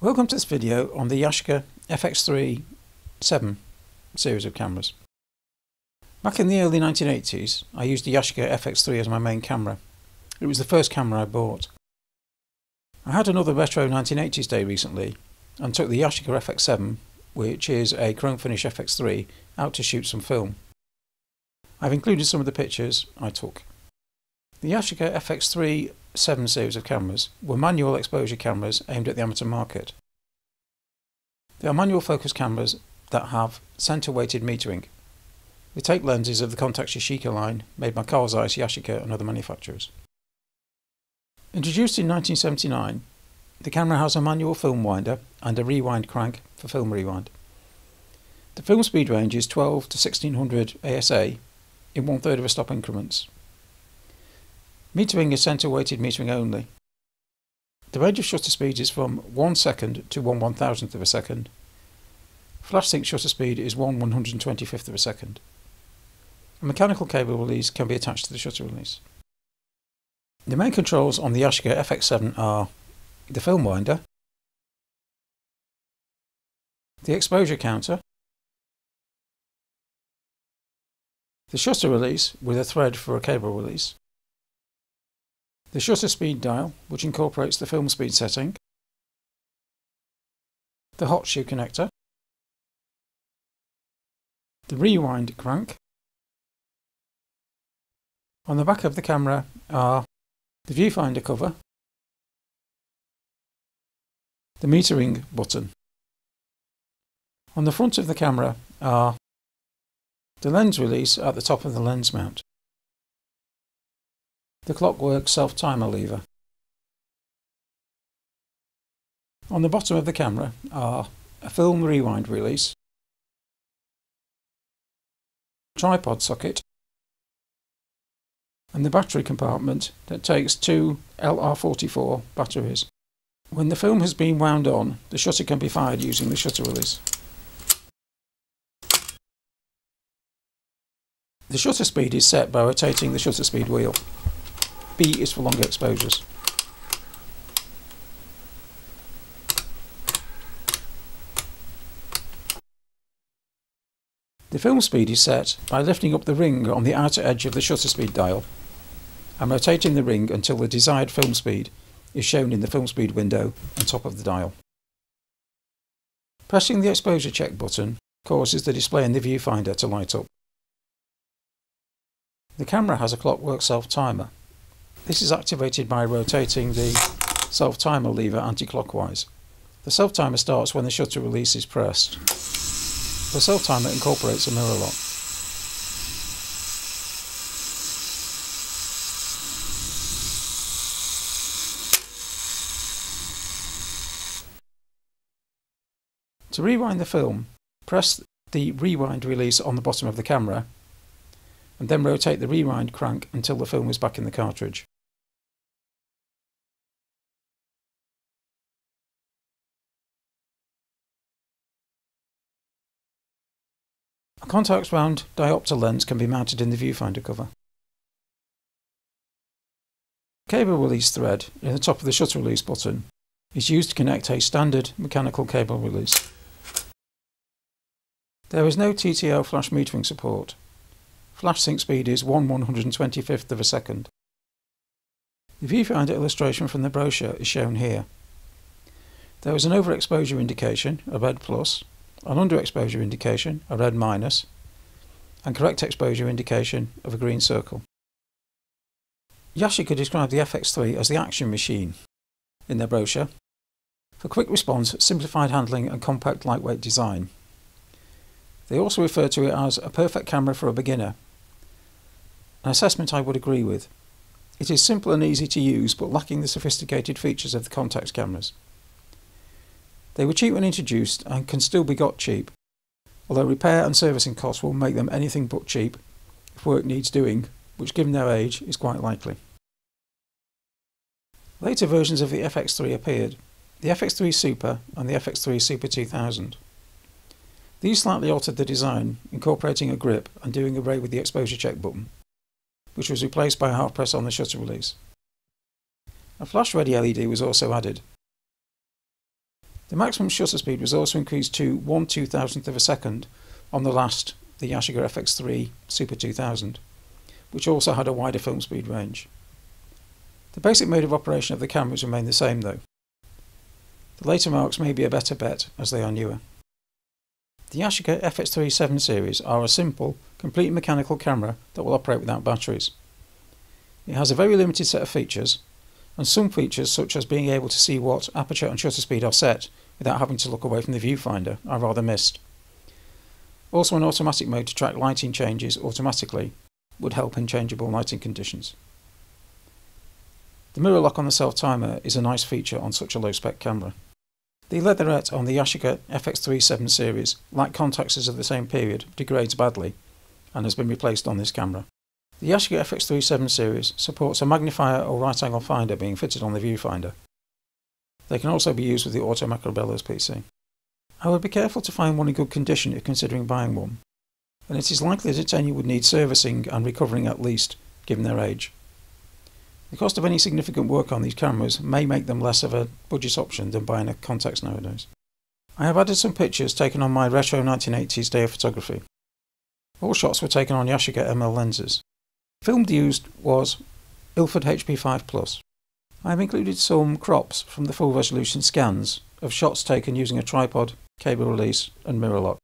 Welcome to this video on the Yashica FX3 7 series of cameras. Back in the early 1980s I used the Yashica FX3 as my main camera. It was the first camera I bought. I had another retro 1980s day recently and took the Yashica FX7 which is a chrome finish FX3 out to shoot some film. I've included some of the pictures I took. The Yashica FX3 7 series of cameras were manual exposure cameras aimed at the amateur market. They are manual focus cameras that have centre weighted metering. They take lenses of the Contax Yashica line made by Carl Zeiss, Yashica and other manufacturers. Introduced in 1979, the camera has a manual film winder and a rewind crank for film rewind. The film speed range is 12 to 1600 ASA in one third of a stop increments. Metering is centre weighted metering only. The range of shutter speed is from 1 second to 1 1000th of a second. Flash sync shutter speed is 1 125th of a second. A mechanical cable release can be attached to the shutter release. The main controls on the Yashica FX7 are the film winder, the exposure counter, the shutter release with a thread for a cable release, the shutter speed dial, which incorporates the film speed setting, the hot shoe connector, the rewind crank. On the back of the camera are the viewfinder cover, the metering button. On the front of the camera are the lens release at the top of the lens mount the clockwork self-timer lever. On the bottom of the camera are a film rewind release, tripod socket, and the battery compartment that takes two LR44 batteries. When the film has been wound on, the shutter can be fired using the shutter release. The shutter speed is set by rotating the shutter speed wheel. B is for longer exposures. The film speed is set by lifting up the ring on the outer edge of the shutter speed dial and rotating the ring until the desired film speed is shown in the film speed window on top of the dial. Pressing the exposure check button causes the display in the viewfinder to light up. The camera has a clockwork self-timer this is activated by rotating the self-timer lever anti-clockwise. The self-timer starts when the shutter release is pressed. The self-timer incorporates a mirror lock. To rewind the film, press the rewind release on the bottom of the camera and then rotate the rewind crank until the film is back in the cartridge. A Contax wound diopter lens can be mounted in the viewfinder cover. Cable release thread in the top of the shutter release button is used to connect a standard mechanical cable release. There is no TTL flash metering support. Flash sync speed is 1 125th of a second. The viewfinder illustration from the brochure is shown here. There is an overexposure indication, a red plus, an underexposure indication, a red minus, and correct exposure indication of a green circle. Yashica described the FX3 as the action machine in their brochure for quick response, simplified handling and compact lightweight design. They also refer to it as a perfect camera for a beginner, an assessment I would agree with. It is simple and easy to use but lacking the sophisticated features of the Contax cameras. They were cheap when introduced and can still be got cheap, although repair and servicing costs will make them anything but cheap if work needs doing, which given their age is quite likely. Later versions of the FX3 appeared, the FX3 Super and the FX3 Super 2000. These slightly altered the design, incorporating a grip and doing away with the exposure check button, which was replaced by a half press on the shutter release. A flash ready LED was also added, The maximum shutter speed was also increased to 1 2000th of a second on the last, the Yashica FX3 Super 2000, which also had a wider film speed range. The basic mode of operation of the cameras remain the same though. The later marks may be a better bet as they are newer. The Yashica FX3 7 series are a simple, complete mechanical camera that will operate without batteries. It has a very limited set of features, and some features such as being able to see what aperture and shutter speed are set without having to look away from the viewfinder I rather missed. Also an automatic mode to track lighting changes automatically would help in changeable lighting conditions. The mirror lock on the self timer is a nice feature on such a low spec camera. The leatherette on the Yashica FX37 series, like Contax of the same period, degrades badly and has been replaced on this camera. The Yashica FX37 series supports a magnifier or right angle finder being fitted on the viewfinder. They can also be used with the Auto Macro Bellows PC. I would be careful to find one in good condition if considering buying one, and it is likely that any would need servicing and recovering at least, given their age. The cost of any significant work on these cameras may make them less of a budget option than buying a Contax nowadays. I have added some pictures taken on my retro 1980s day of photography. All shots were taken on Yashica ML lenses. Film used was Ilford HP5 Plus. I have included some crops from the full resolution scans of shots taken using a tripod, cable release and mirror lock.